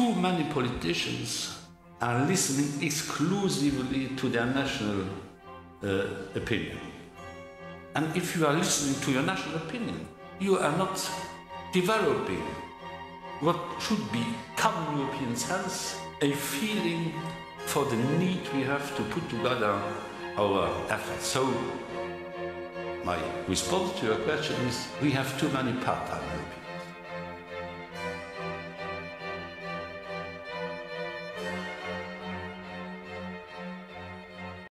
too many politicians are listening exclusively to their national uh, opinion. And if you are listening to your national opinion, you are not developing what should be common European sense, a feeling for the need we have to put together our efforts. So, my response to your question is we have too many part time.